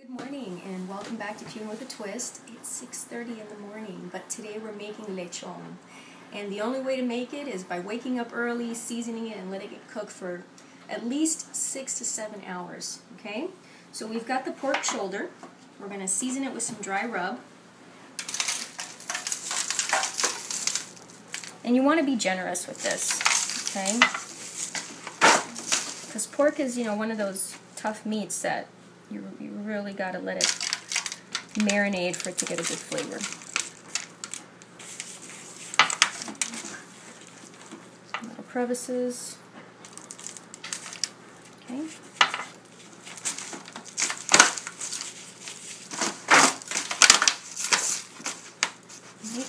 Good morning and welcome back to Cuban with a Twist. It's 6.30 in the morning, but today we're making lechon. And the only way to make it is by waking up early, seasoning it, and letting it cook for at least six to seven hours, okay? So we've got the pork shoulder. We're gonna season it with some dry rub. And you wanna be generous with this, okay? Because pork is, you know, one of those tough meats that you, you really got to let it marinate for it to get a good flavor. Some little crevices. Okay.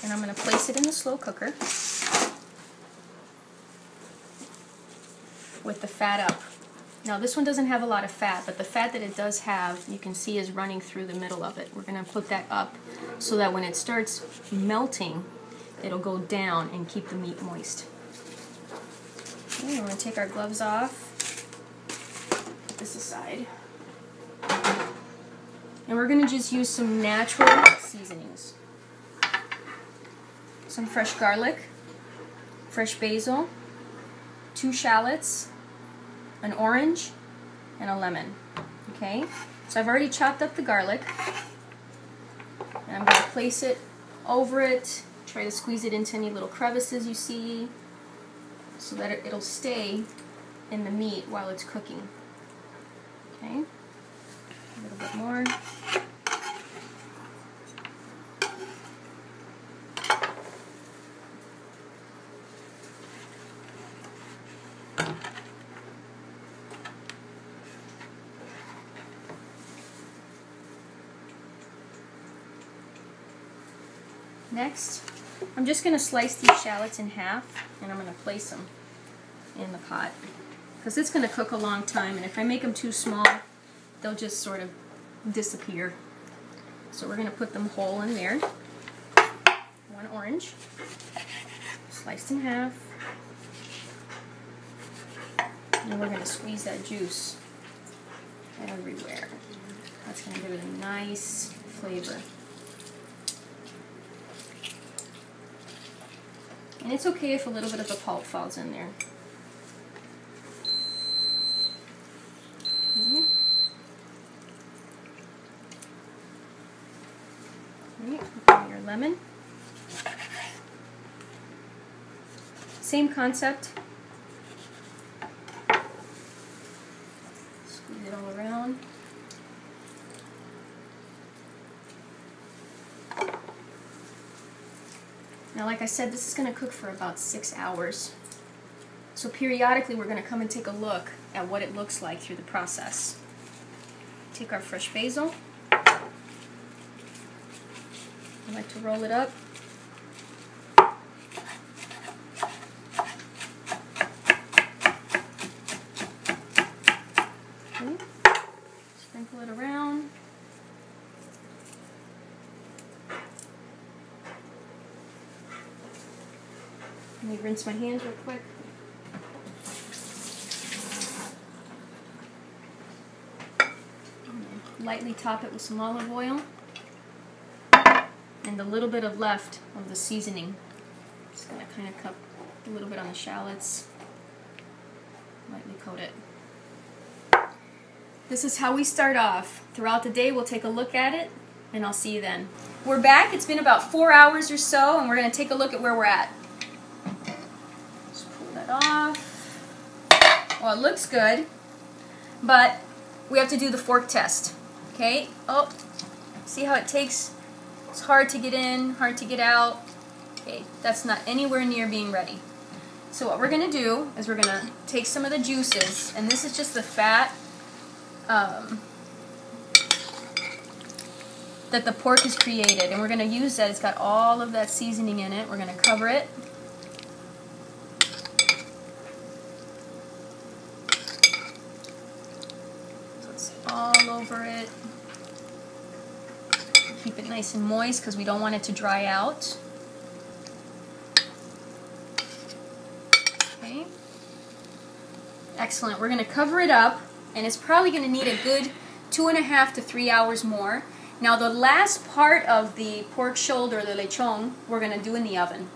And I'm going to place it in the slow cooker with the fat up. Now this one doesn't have a lot of fat, but the fat that it does have, you can see is running through the middle of it. We're going to put that up so that when it starts melting, it'll go down and keep the meat moist. Okay, we're going to take our gloves off. Put this aside. And we're going to just use some natural seasonings. Some fresh garlic, fresh basil, two shallots, an orange, and a lemon. Okay, so I've already chopped up the garlic. And I'm going to place it over it, try to squeeze it into any little crevices you see so that it, it'll stay in the meat while it's cooking. Okay, a little bit more. Next, I'm just going to slice these shallots in half and I'm going to place them in the pot because it's going to cook a long time and if I make them too small they'll just sort of disappear. So we're going to put them whole in there. One orange, sliced in half, and we're going to squeeze that juice everywhere. That's going to give it a nice flavor. And it's okay if a little bit of the pulp falls in there. Right, your lemon. Same concept. Squeeze it all around. Now, like I said, this is going to cook for about six hours. So periodically, we're going to come and take a look at what it looks like through the process. Take our fresh basil. I like to roll it up. Okay. Sprinkle it around. Let me rinse my hands real quick. Lightly top it with some olive oil and a little bit of left of the seasoning. Just gonna kind of cup a little bit on the shallots, lightly coat it. This is how we start off. Throughout the day, we'll take a look at it, and I'll see you then. We're back. It's been about four hours or so, and we're going to take a look at where we're at. Just pull that off. Well, it looks good, but we have to do the fork test. Okay? Oh, see how it takes? It's hard to get in, hard to get out. Okay, that's not anywhere near being ready. So what we're going to do is we're going to take some of the juices, and this is just the fat um, that the pork has created, and we're going to use that. It's got all of that seasoning in it. We're going to cover it. So it's all over it. Keep it nice and moist because we don't want it to dry out. Okay. Excellent. We're going to cover it up, and it's probably going to need a good two and a half to three hours more. Now the last part of the pork shoulder, the lechon, we're going to do in the oven.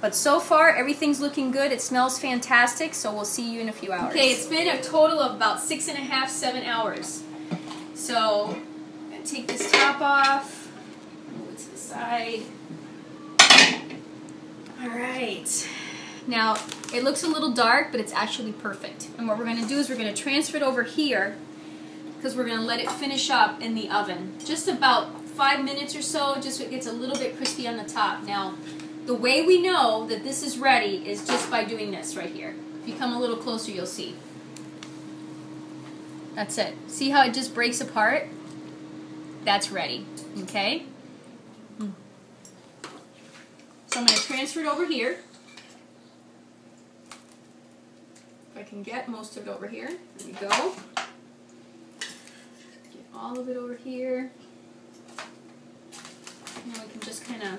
But so far, everything's looking good. It smells fantastic, so we'll see you in a few hours. Okay, it's been a total of about six and a half, seven hours. So, I'm take this top off, move it to the side. Alright. Now, it looks a little dark, but it's actually perfect. And what we're going to do is we're going to transfer it over here because we're going to let it finish up in the oven. Just about five minutes or so, just so it gets a little bit crispy on the top. Now, the way we know that this is ready is just by doing this right here. If you come a little closer, you'll see. That's it. See how it just breaks apart? That's ready, okay? Hmm. So I'm going to transfer it over here. If I can get most of it over here. There we go. Get all of it over here. Now we can just kind of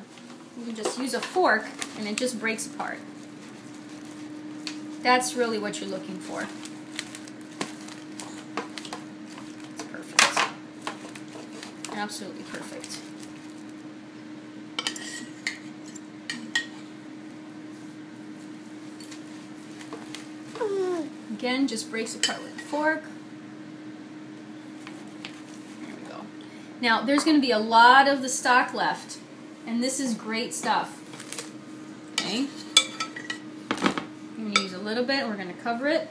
we can just use a fork and it just breaks apart. That's really what you're looking for. It's perfect. Absolutely perfect. Again, just breaks apart with a fork. There we go. Now, there's going to be a lot of the stock left. And this is great stuff. Okay. I'm going to use a little bit. We're going to cover it.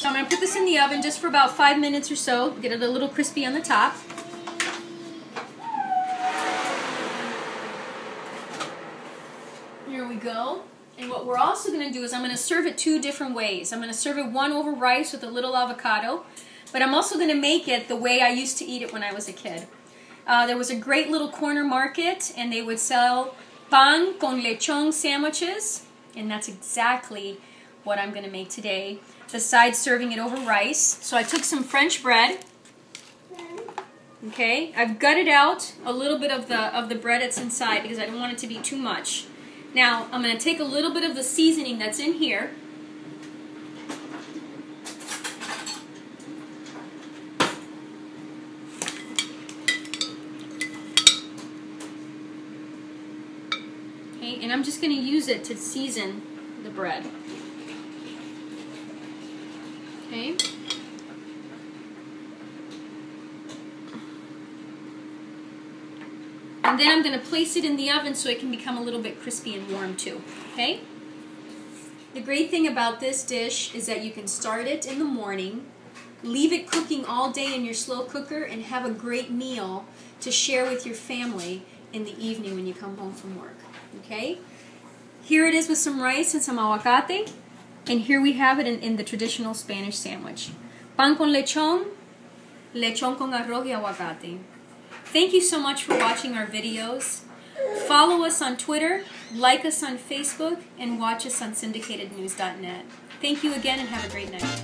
So I'm going to put this in the oven just for about five minutes or so, get it a little crispy on the top. Here we go. And what we're also going to do is I'm going to serve it two different ways. I'm going to serve it one over rice with a little avocado, but I'm also going to make it the way I used to eat it when I was a kid. Uh, there was a great little corner market, and they would sell pan con lechon sandwiches, and that's exactly what I'm going to make today, besides serving it over rice. So I took some French bread. Okay, I've gutted out a little bit of the of the bread that's inside because I don't want it to be too much. Now, I'm going to take a little bit of the seasoning that's in here. Okay, and I'm just going to use it to season the bread. Okay. And then I'm going to place it in the oven so it can become a little bit crispy and warm too. Okay? The great thing about this dish is that you can start it in the morning, leave it cooking all day in your slow cooker, and have a great meal to share with your family in the evening when you come home from work. Okay? Here it is with some rice and some aguacate. And here we have it in, in the traditional Spanish sandwich. Pan con lechon, lechon con arroz y aguacate. Thank you so much for watching our videos. Follow us on Twitter, like us on Facebook, and watch us on syndicatednews.net. Thank you again and have a great night.